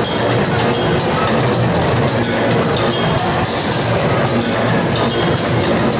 I'm sorry.